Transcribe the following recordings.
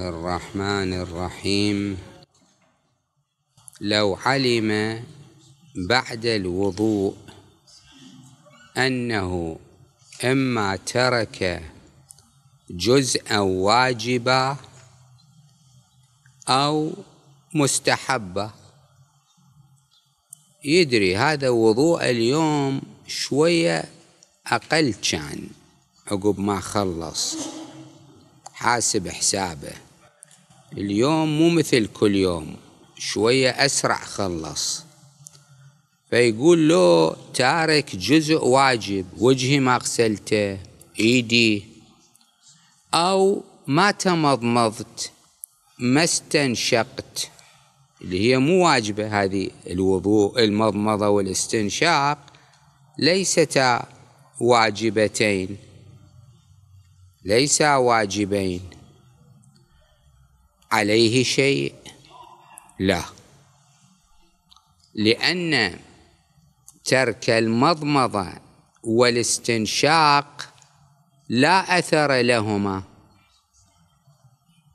الله الرحمن الرحيم. لو علم بعد الوضوء أنه إما ترك جزءا واجبا أو مستحبا. يدري هذا وضوء اليوم شوية أقل كان عقب ما خلص. حاسب حسابه. اليوم مو مثل كل يوم شوية أسرع خلص. فيقول له تارك جزء واجب وجهي ما غسلته إيدي. أو ما تمضمضت ما استنشقت. اللي هي مو واجبة هذه الوضوء المضمضة والاستنشاق ليستا واجبتين. ليسا واجبين. عليه شيء؟ لا. لأن ترك المضمضة والاستنشاق لا أثر لهما.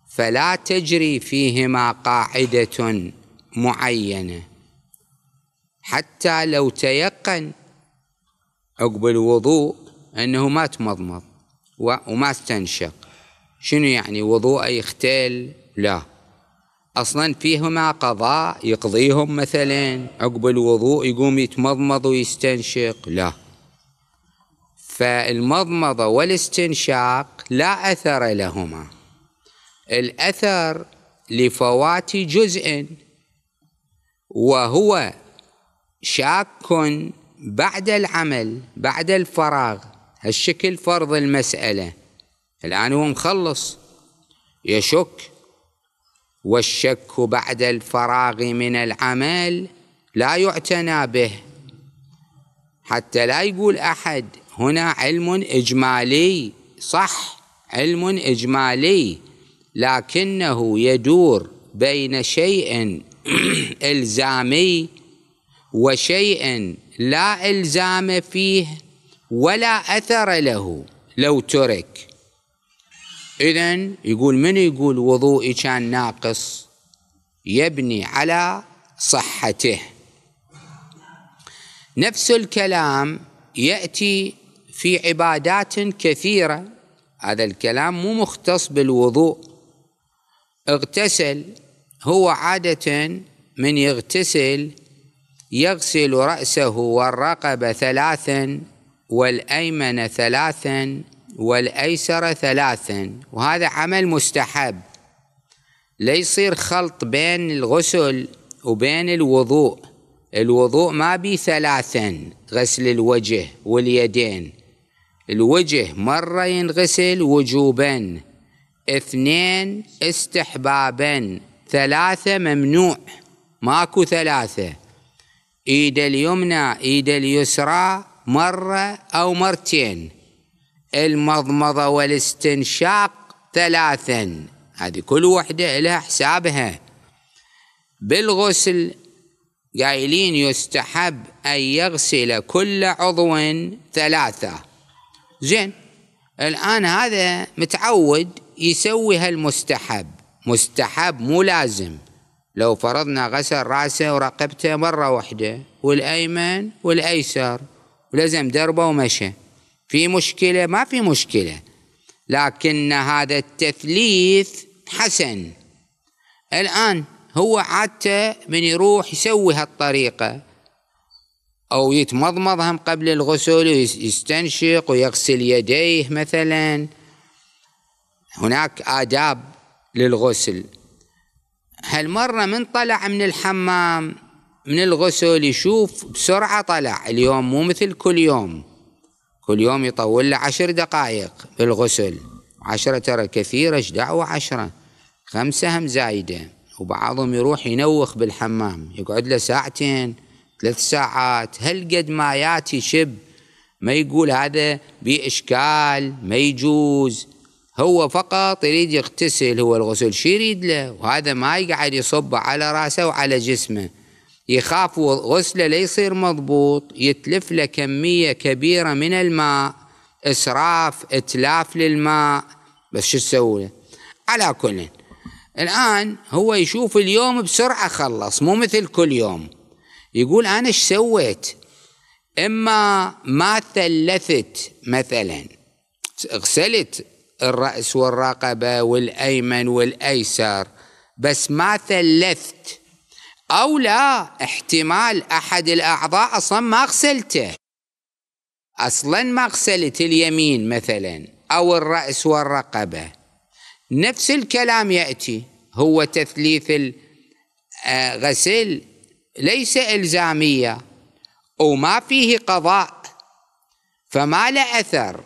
فلا تجري فيهما قاعدة معينة. حتى لو تيقن عقب الوضوء أنه ما تمضمض وما استنشق. شنو يعني وضوء يختل لا. أصلا فيهما قضاء يقضيهم مثلا عقب الوضوء يقوم يتمضمض ويستنشق لا. فالمضمضة والاستنشاق لا أثر لهما. الأثر لفوات جزء وهو شاك بعد العمل بعد الفراغ. هالشكل فرض المسألة. الآن هو مخلص. يشك. والشك بعد الفراغ من العمل لا يعتنى به. حتى لا يقول أحد هنا علم إجمالي صح علم إجمالي لكنه يدور بين شيء إلزامي وشيء لا إلزام فيه ولا أثر له. لو ترك إذا يقول من يقول وضوئي كان ناقص يبني على صحته. نفس الكلام يأتي في عبادات كثيرة. هذا الكلام مو مختص بالوضوء. اغتسل هو عادة من يغتسل يغسل رأسه والرقبة ثلاثا والأيمن ثلاثا والأيسر ثلاثا. وهذا عمل مستحب. لا يصير خلط بين الغسل وبين الوضوء. الوضوء ما بي ثلاثا غسل الوجه واليدين. الوجه مرة ينغسل وجوبا. اثنين استحبابا. ثلاثة ممنوع. ماكو ثلاثة. إيد اليمنى إيد اليسرى مرة أو مرتين. المضمضة والاستنشاق ثلاثا. هذه كل وحدة لها حسابها. بالغسل قايلين يستحب أن يغسل كل عضو ثلاثة. زين الآن هذا متعود يسوي هالمستحب مستحب مو لازم. لو فرضنا غسل رأسه ورقبته مرة واحدة والأيمن والأيسر ولزم دربه ومشى. في مشكلة ما في مشكلة لكن هذا التثليث حسن. الآن هو عادته من يروح يسوي هالطريقة أو يتمضمض هم قبل الغسل ويستنشق ويغسل يديه مثلا. هناك آداب للغسل. هالمرة من طلع من الحمام من الغسل يشوف بسرعة طلع اليوم مو مثل كل يوم. كل يوم يطول له عشر دقائق بالغسل. عشرة ترى كثيرة إيش دعوة عشرة؟ خمسة هم زايدة. وبعضهم يروح ينوخ بالحمام. يقعد له ساعتين ثلاث ساعات. هل قد ما ياتي شب ما يقول هذا بإشكال ما يجوز. هو فقط يريد يغتسل هو الغسل شو يريد له؟ وهذا ما يقعد يصب على رأسه وعلى جسمه. يخاف غسله لا يصير مضبوط يتلف له كمية كبيرة من الماء إسراف إتلاف للماء. بس شو تسوي؟ على كل الآن هو يشوف اليوم بسرعة خلص مو مثل كل يوم. يقول أنا إيش سويت؟ إما ما ثلثت مثلا غسلت الرأس والرقبة والأيمن والأيسر بس ما ثلثت أو لا احتمال أحد الأعضاء أصلا ما غسلته. أصلا ما غسلت اليمين مثلا أو الرأس والرقبة. نفس الكلام يأتي. هو تثليث الغسل ليس إلزامية وما فيه قضاء. فما له أثر.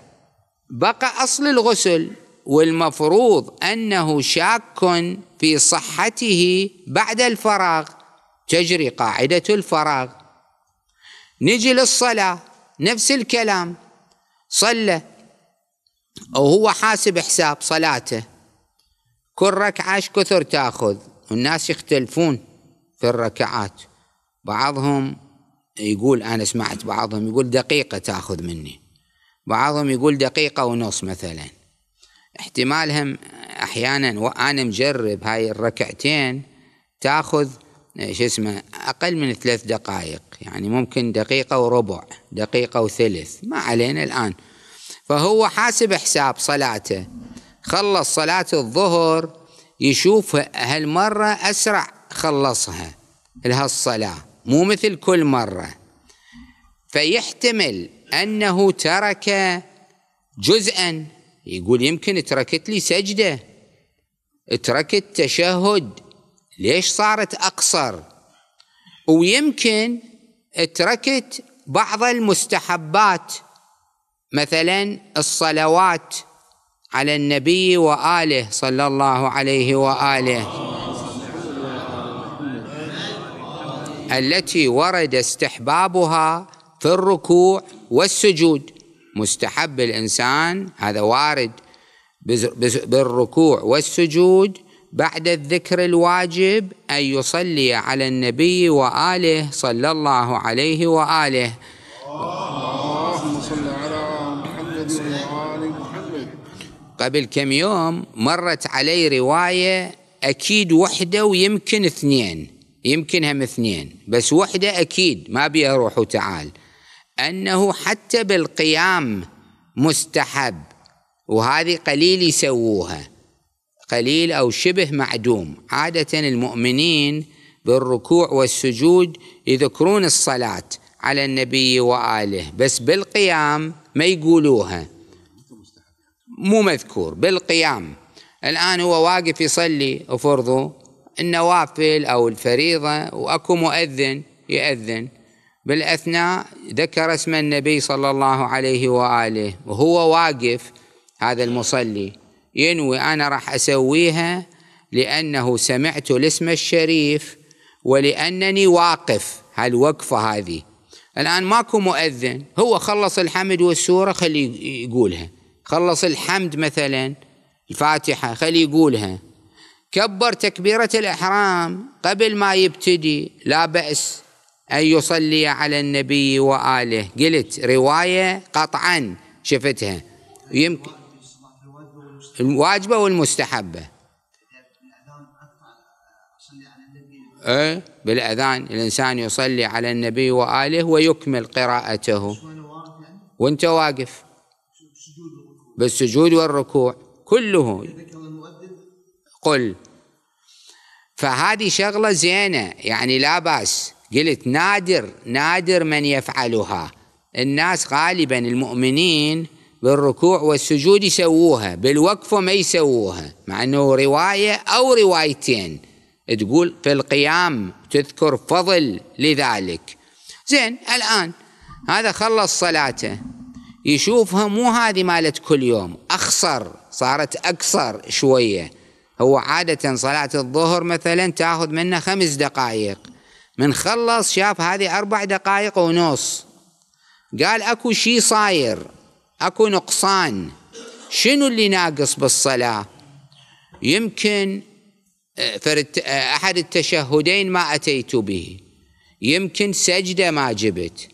بقى أصل الغسل والمفروض أنه شاك في صحته بعد الفراغ. تجري قاعدة الفراغ. نجي للصلاة نفس الكلام. صلى وهو حاسب حساب صلاته. كل ركعة إيش كثر تأخذ؟ والناس يختلفون في الركعات. بعضهم يقول أنا سمعت بعضهم يقول دقيقة تأخذ مني. بعضهم يقول دقيقة ونص مثلا. احتمالهم أحيانا وأنا مجرب هاي الركعتين تأخذ شو اسمه أقل من ثلاث دقائق يعني ممكن دقيقة وربع دقيقة وثلث ما علينا الآن. فهو حاسب حساب صلاته. خلص صلاة الظهر يشوف هالمرة أسرع خلصها لهالصلاة مو مثل كل مرة. فيحتمل أنه ترك جزءا يقول يمكن تركت لي سجدة تركت تشهد. ليش صارت أقصر؟ ويمكن تركت بعض المستحبات مثلا الصلوات على النبي وآله صلى الله عليه وآله التي ورد استحبابها في الركوع والسجود. مستحب الإنسان هذا وارد بالركوع والسجود بعد الذكر الواجب أن يصلي على النبي وآله صلى الله عليه وآله. اللهم صل على محمد وآل محمد. قبل كم يوم مرت علي رواية أكيد وحدة ويمكن اثنين يمكن هم اثنين بس وحدة أكيد ما بيها روح وتعال. أنه حتى بالقيام مستحب وهذه قليل يسووها. قليل أو شبه معدوم. عادة المؤمنين بالركوع والسجود يذكرون الصلاة على النبي وآله بس بالقيام ما يقولوها. مو مذكور بالقيام. الآن هو واقف يصلي وفرضه النوافل أو الفريضة وأكو مؤذن يأذن. بالأثناء ذكر اسم النبي صلى الله عليه وآله وهو واقف هذا المصلي. ينوي أنا راح أسويها لأنه سمعت الاسم الشريف ولأنني واقف. هالوقفة هذه. الآن ماكو مؤذن. هو خلص الحمد والسورة خليه يقولها. خلص الحمد مثلا الفاتحة خليه يقولها. كبر تكبيرة الإحرام قبل ما يبتدي. لا بأس أن يصلي على النبي وآله. قلت رواية قطعا شفتها. يمكن الواجبة والمستحبة. إيه؟ بالأذان الإنسان يصلي على النبي وآله ويكمل قراءته. وأنت واقف بالسجود والركوع كله. قل. فهذه شغلة زينة. يعني لا بأس. قلت نادر نادر من يفعلها. الناس غالبا المؤمنين بالركوع والسجود يسووها بالوقفة ما يسووها مع أنه رواية أو روايتين تقول في القيام تذكر فضل لذلك. زين الآن هذا خلص صلاته. يشوفها مو هذه مالت كل يوم أخصر صارت أقصر شوية. هو عادة صلاة الظهر مثلا تأخذ منه خمس دقائق. من خلص شاف هذه أربع دقائق ونص. قال أكو شي صاير. أكو نقصان. شنو اللي ناقص بالصلاة؟ يمكن آه، آه، أحد التشهدين ما أتيت به. يمكن سجدة ما جبت.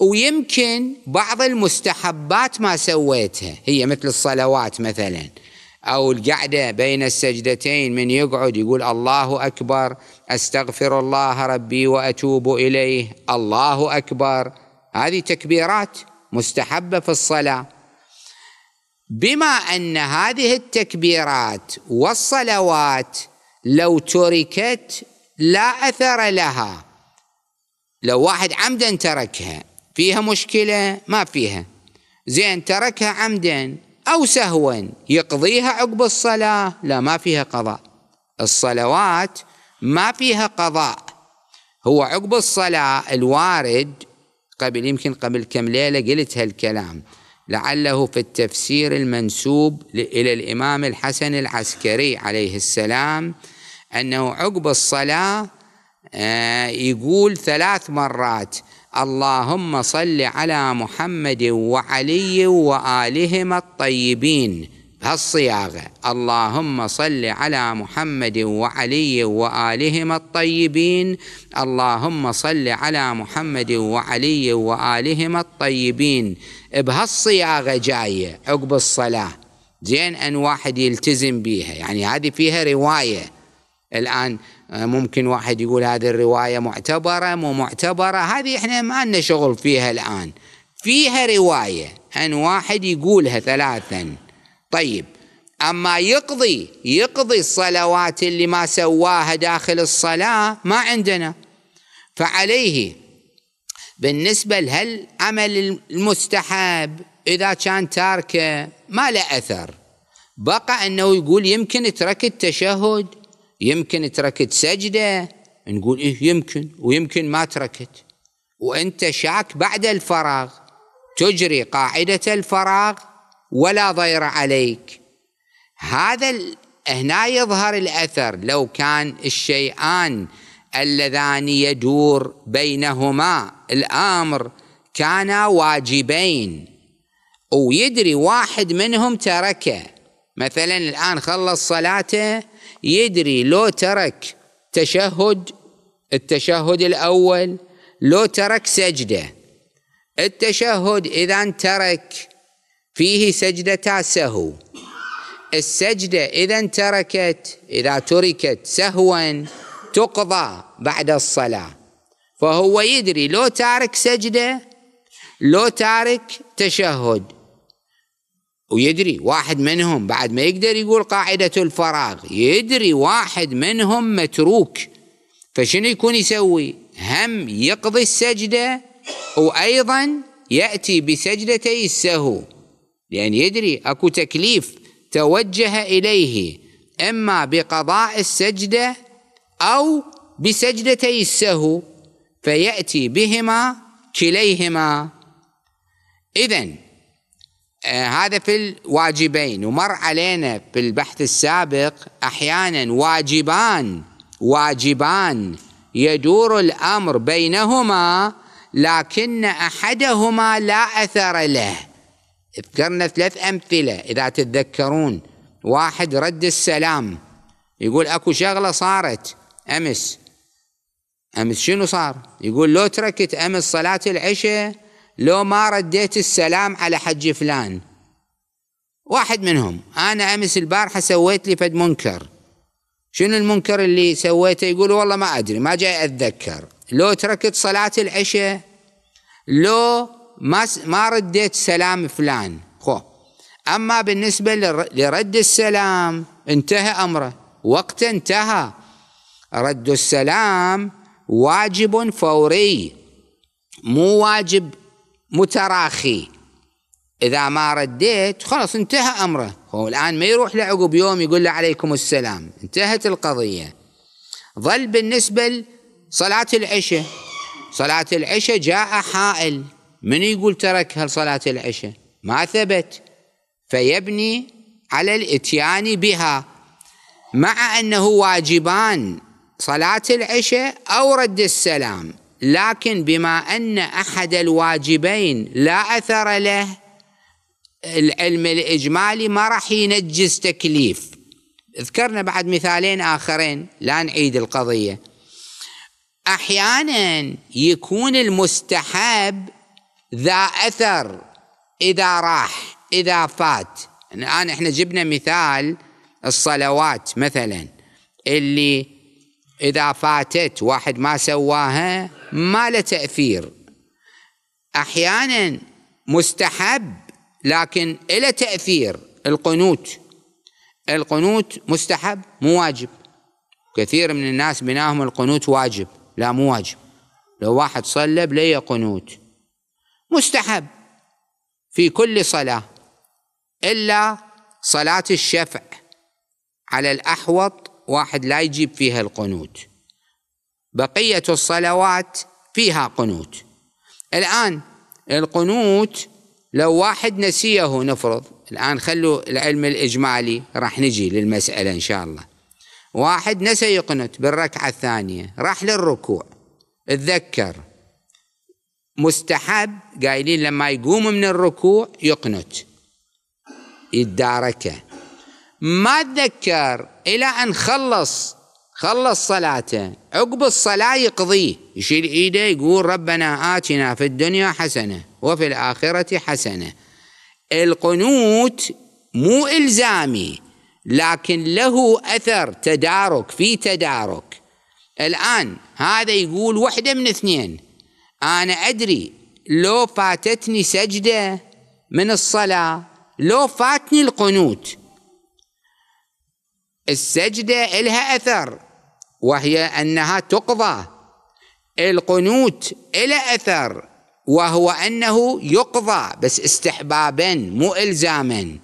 ويمكن بعض المستحبات ما سويتها. هي مثل الصلوات مثلا. أو القعدة بين السجدتين من يقعد يقول الله أكبر أستغفر الله ربي وأتوب إليه الله أكبر. هذه تكبيرات مستحبة في الصلاة. بما أن هذه التكبيرات والصلوات لو تركت لا أثر لها. لو واحد عمدا تركها فيها مشكلة؟ ما فيها. زين تركها عمدا أو سهوا يقضيها عقب الصلاة؟ لا ما فيها قضاء. الصلوات ما فيها قضاء. هو عقب الصلاة الوارد قبل يمكن قبل كم ليلة قلت هالكلام. لعله في التفسير المنسوب إلى الإمام الحسن العسكري عليه السلام أنه عقب الصلاة آه، يقول ثلاث مرات اللهم صل على محمد وعلي وآلهم الطيبين. بهالصياغة اللهم صل على محمد وعلي وآلهم الطيبين. اللهم صل على محمد وعلي وآلهم الطيبين. بهالصياغة جاية عقب الصلاة. زين أن واحد يلتزم بيها. يعني هذه فيها رواية. الآن ممكن واحد يقول هذه الرواية معتبرة مو معتبرة. هذه إحنا ما لنا شغل فيها الآن. فيها رواية. أن واحد يقولها ثلاثا. طيب أما يقضي يقضي الصلوات اللي ما سواها داخل الصلاة ما عندنا. فعليه بالنسبة لهالعمل المستحب إذا كان تاركه ما له أثر. بقى أنه يقول يمكن ترك التشهد يمكن تركت سجدة نقول إيه يمكن ويمكن ما تركت. وأنت شاك بعد الفراغ تجري قاعدة الفراغ ولا ضير عليك. هذا هنا يظهر الأثر. لو كان الشيئان اللذان يدور بينهما الأمر كانا واجبين. ويدري واحد منهم تركه. مثلا الآن خلص صلاته يدري لو ترك تشهد التشهد الأول لو ترك سجدة. التشهد إذا ترك فيه سجدتا سهو السجدة إذا تركت إذا تركت سهوا تقضى بعد الصلاة. فهو يدري لو تارك سجدة لو تارك تشهد. ويدري واحد منهم بعد ما يقدر يقول قاعدة الفراغ يدري واحد منهم متروك. فشنو يكون يسوي؟ هم يقضي السجدة وأيضا يأتي بسجدتي السهو. لأن يدري أكو تكليف توجه إليه إما بقضاء السجدة أو بسجدتي السهو فيأتي بهما كليهما. إذا آه هذا في الواجبين. ومر علينا في البحث السابق أحيانا واجبان واجبان يدور الأمر بينهما لكن أحدهما لا أثر له. ذكرنا ثلاث أمثلة إذا تتذكرون. واحد رد السلام يقول أكو شغلة صارت أمس. أمس شنو صار؟ يقول لو تركت أمس صلاة العشاء لو ما رديت السلام على حج فلان. واحد منهم أنا أمس البارحة سويت لي فد منكر. شنو المنكر اللي سويته؟ يقول والله ما أدري ما جاي أتذكر. لو تركت صلاة العشاء لو ما ما رديت سلام فلان. خو. أما بالنسبة لرد السلام انتهى أمره. وقت انتهى. رد السلام واجب فوري. مو واجب متراخي. إذا ما رديت خلاص انتهى أمره. هو الآن ما يروح لعقب يوم يقول له عليكم السلام. انتهت القضية. ظل بالنسبة لصلاة العشاء. صلاة العشاء جاء حائل. من يقول ترك صلاة العشاء؟ ما ثبت. فيبني على الإتيان بها. مع أنه واجبان صلاة العشاء أو رد السلام لكن بما أن أحد الواجبين لا أثر له العلم الإجمالي ما راح ينجز تكليف. ذكرنا بعد مثالين آخرين لا نعيد القضية. أحيانا يكون المستحب ذا أثر إذا راح إذا فات. الآن إحنا جبنا مثال الصلوات مثلا. اللي إذا فاتت واحد ما سواها ما له تأثير. أحيانا مستحب لكن له تأثير. القنوت القنوت مستحب مو واجب. كثير من الناس بناهم القنوت واجب لا مو واجب. لو واحد صلى بلي قنوت؟ مستحب في كل صلاة إلا صلاة الشفع على الأحوط واحد لا يجيب فيها القنوت. بقية الصلوات فيها قنوت. الآن القنوت لو واحد نسيه نفرض الآن خلوا العلم الإجمالي راح نجي للمسألة إن شاء الله. واحد نسى يقنت بالركعة الثانية راح للركوع تذكر مستحب قايلين لما يقوم من الركوع يقنت. يتداركه ما تذكر إلى أن خلص خلص صلاته. عقب الصلاة يقضيه يشيل إيده يقول ربنا آتنا في الدنيا حسنة وفي الآخرة حسنة. القنوت مو إلزامي لكن له أثر تدارك في تدارك. الآن هذا يقول وحدة من اثنين. أنا أدري لو فاتتني سجدة من الصلاة لو فاتني القنوت. السجدة إلها أثر وهي أنها تقضى. القنوت إلى أثر وهو أنه يقضى بس استحبابا مو إلزاما.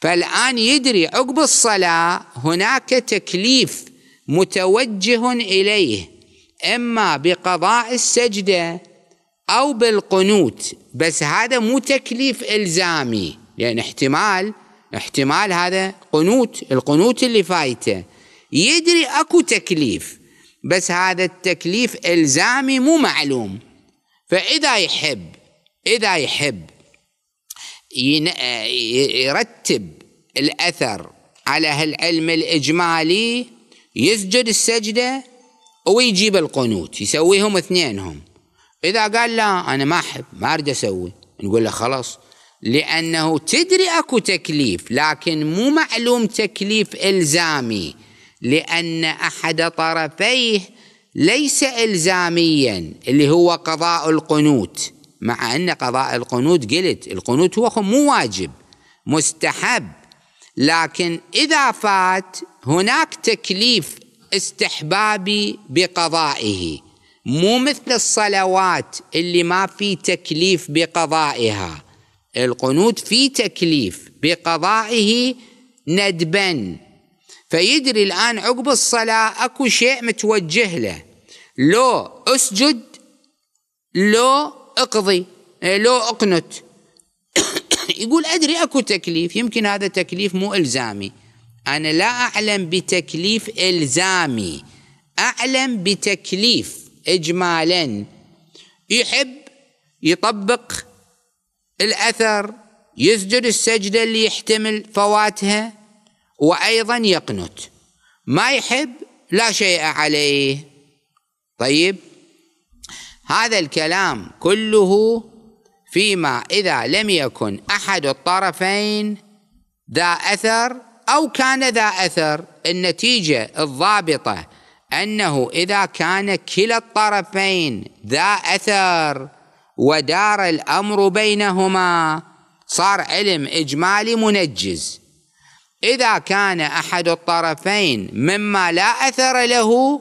فالآن يدري عقب الصلاة هناك تكليف متوجه إليه إما بقضاء السجدة أو بالقنوت بس هذا مو تكليف إلزامي لأن احتمال احتمال هذا قنوت القنوت اللي فايته. يدري أكو تكليف بس هذا التكليف إلزامي مو معلوم. فإذا يحب إذا يحب يرتب الأثر على هالعلم الإجمالي يسجد السجدة ويجيب القنوت يسويهم اثنينهم. إذا قال لا أنا ما أحب ما أريد أسوي. نقول له خلاص. لأنه تدري أكو تكليف لكن مو معلوم تكليف إلزامي. لأن أحد طرفيه ليس الزاميا اللي هو قضاء القنوت. مع أن قضاء القنوت قلت القنوت هو مو واجب مستحب. لكن إذا فات هناك تكليف استحبابي بقضائه. مو مثل الصلوات اللي ما في تكليف بقضائها. القنوت في تكليف بقضائه ندبا. فيدري الآن عقب الصلاة أكو شيء متوجه له. لو أسجد لو أقضي لو أقنت. يقول أدري أكو تكليف يمكن هذا تكليف مو إلزامي. أنا لا أعلم بتكليف إلزامي. أعلم بتكليف. إجمالا. يحب يطبق الأثر يسجد السجدة اللي يحتمل فواتها وأيضا يقنت. ما يحب لا شيء عليه. طيب هذا الكلام كله فيما إذا لم يكن أحد الطرفين ذا أثر أو كان ذا أثر النتيجة الضابطة أنه إذا كان كلا الطرفين ذا أثر ودار الأمر بينهما صار علم إجمالي منجز. إذا كان أحد الطرفين مما لا أثر له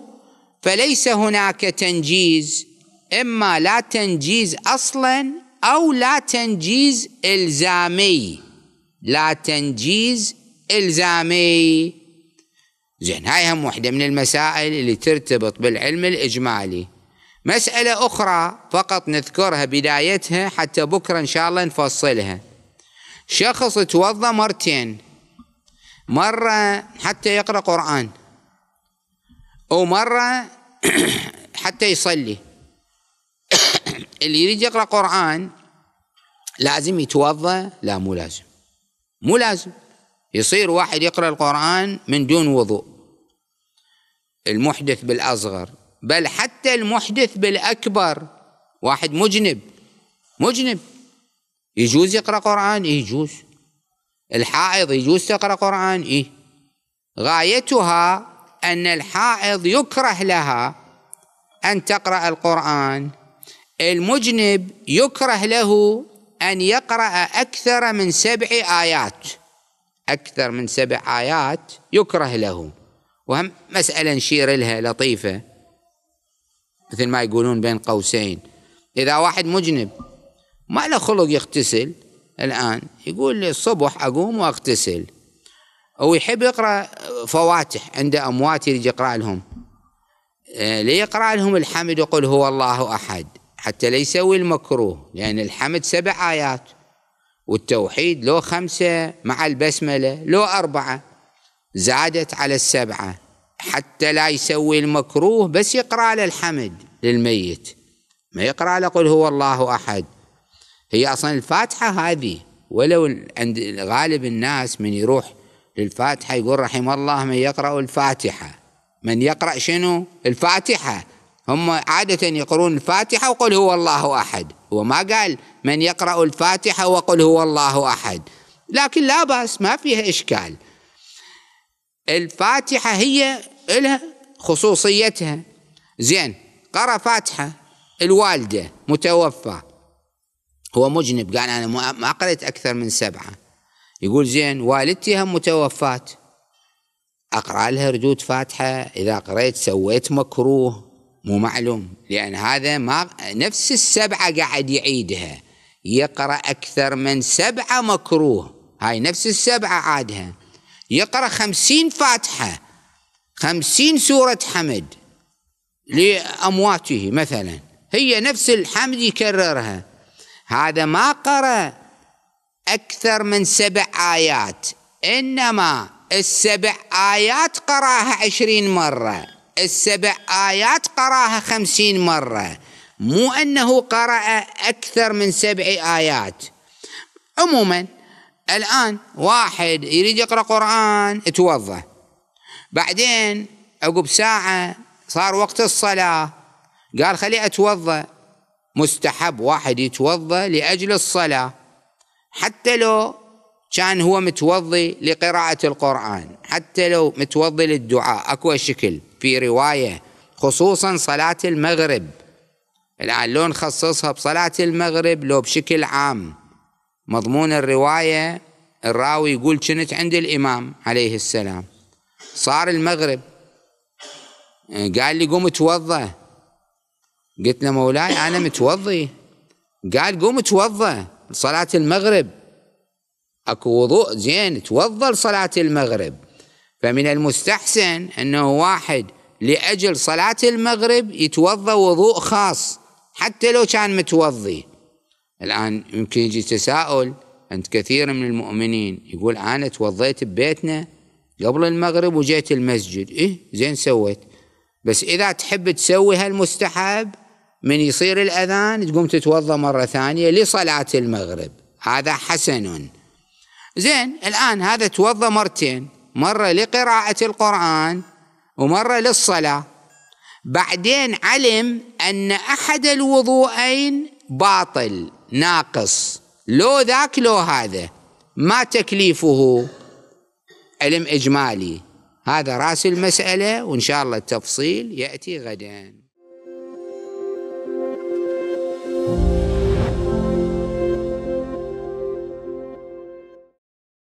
فليس هناك تنجيز إما لا تنجيز أصلا أو لا تنجيز إلزامي. لا تنجيز إلزامي. زين هاي هم وحدة من المسائل اللي ترتبط بالعلم الإجمالي. مسألة أخرى فقط نذكرها بدايتها حتى بكرة إن شاء الله نفصلها. شخص توضأ مرتين مرة حتى يقرأ قرآن ومرة حتى يصلي. اللي يريد يقرأ قرآن لازم يتوضأ لا مو لازم. مو لازم. يصير واحد يقرأ القرآن من دون وضوء المحدث بالأصغر بل حتى المحدث بالأكبر. واحد مجنب مجنب. يجوز يقرأ قرآن؟ إيه يجوز. الحائض يجوز تقرأ قرآن؟ إيه. غايتها أن الحائض يكره لها أن تقرأ القرآن. المجنب يكره له أن يقرأ أكثر من سبع آيات. أكثر من سبع آيات يكره له. وهم مسألة نشير لها لطيفة. مثل ما يقولون بين قوسين. إذا واحد مجنب ما له خلق يغتسل. الآن يقول الصبح أقوم وأغتسل. أو يحب يقرأ فواتح عنده أموات يريد يقرأ لهم. آه، ليقرأ لهم الحمد يقول هو الله أحد. حتى لا يسوي المكروه لأن الحمد سبع آيات. والتوحيد لو خمسة مع البسملة لو أربعة زادت على السبعة. حتى لا يسوي المكروه بس يقرأ له الحمد للميت. ما يقرأ له قل هو الله أحد. هي أصلا الفاتحة هذه. ولو عند غالب الناس من يروح للفاتحة يقول رحم الله من يقرأ الفاتحة. من يقرأ شنو؟ الفاتحة. هم عادة يقرون الفاتحة وقل هو الله أحد. هو ما قال من يقرأ الفاتحة وقل هو الله أحد. لكن لا بأس ما فيها إشكال. الفاتحة هي لها خصوصيتها. زين قرأ فاتحة الوالدة متوفى. هو مجنب قال أنا ما قرأت أكثر من سبعة. يقول زين والدتي هم متوفاة. أقرأ لها ردود فاتحة إذا قريت سويت مكروه. مو معلوم لأن هذا ما نفس السبعة قاعد يعيدها. يقرأ أكثر من سبعة مكروه. هاي نفس السبعة عادها. يقرأ خمسين فاتحة خمسين سورة حمد لأمواته مثلا. هي نفس الحمد يكررها. هذا ما قرأ أكثر من سبع آيات إنما السبع آيات قرأها عشرين مرة. السبع آيات قرأها خمسين مرة. مو أنه قرأ أكثر من سبع آيات. عموما الآن واحد يريد يقرأ قرآن توضأ بعدين عقب ساعة صار وقت الصلاة. قال خلي أتوضأ. مستحب واحد يتوضأ لأجل الصلاة. حتى لو كان هو متوضي لقراءة القرآن. حتى لو متوضي للدعاء. أكو شكل في رواية خصوصا صلاة المغرب. الآن لو نخصصها بصلاة المغرب لو بشكل عام. مضمون الرواية الراوي يقول كنت عند الإمام عليه السلام. صار المغرب. قال لي قوم توضأ. قلت له مولاي أنا متوضي. قال قوم توضأ صلاة المغرب. أكو وضوء زين توضأ لصلاة المغرب. فمن المستحسن أنه واحد لأجل صلاة المغرب يتوضأ وضوء خاص. حتى لو كان متوضي. الآن يمكن يجي تساؤل عند كثير من المؤمنين يقول أنا توضيت ببيتنا قبل المغرب وجيت المسجد. إيه زين سويت. بس إذا تحب تسوي هالمستحب من يصير الأذان تقوم تتوضا مرة ثانية لصلاة المغرب. هذا حسن. زين الآن هذا توضأ مرتين مرة لقراءة القرآن ومرة للصلاة. بعدين علم أن أحد الوضوءين باطل ناقص. لو ذاك لو هذا. ما تكليفه علم إجمالي. هذا رأس المسألة وإن شاء الله التفصيل يأتي غدا.